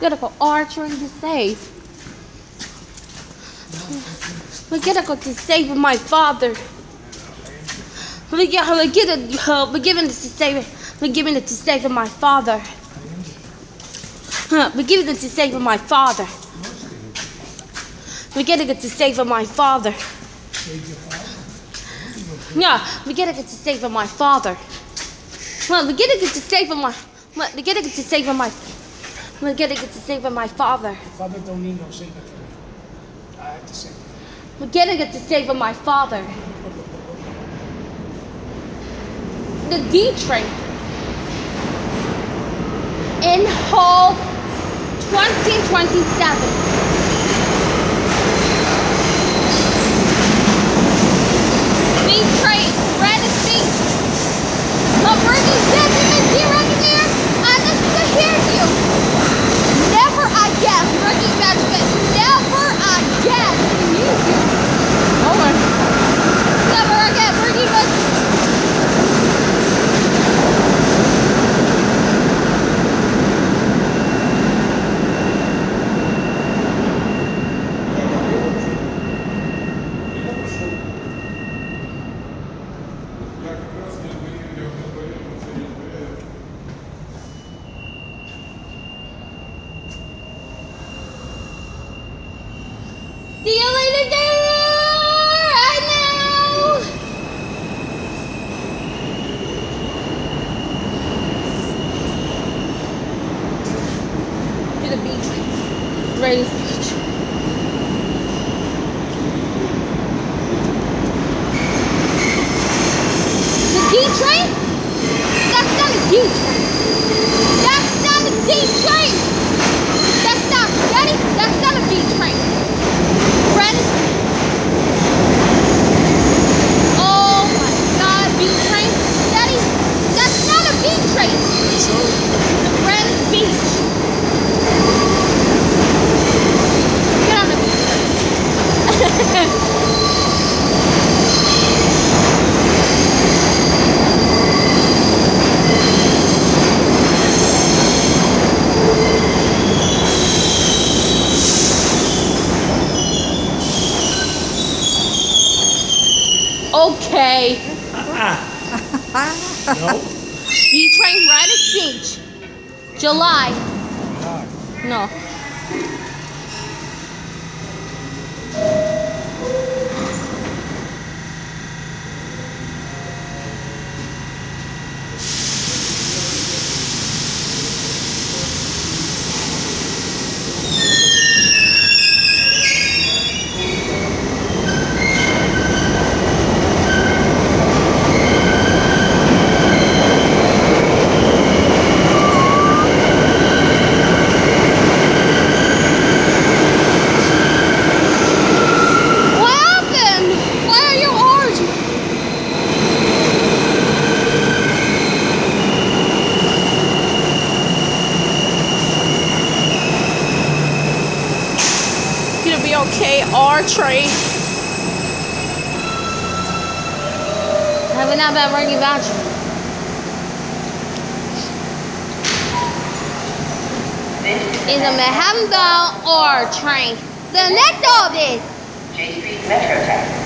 gotta go R train to save. We gotta go to save my father. We get, we get it, we're giving it to save, it to save my father. Huh, it to save my father. We're getting it to save my father. Yeah, we're getting it to save my father. Well, we're getting it to save my, we're getting it to save my, we're getting it to save my father. Father don't need no saving. I have to say. We're getting it to save my father. The D train. In hall 2027. To beach. The D train? That's not a D train. That's not a D train. That's not, Daddy, that's not a D train. Red. Oh my god, B train. Daddy, that's not a B train. Red Beach. Get on the beach. Okay. No? B train Radis Beach. July. No. Be okay, R train. Have a not bad working batch. Is a Mahamdal R train. The next of this. Jay Street Metro Taxi.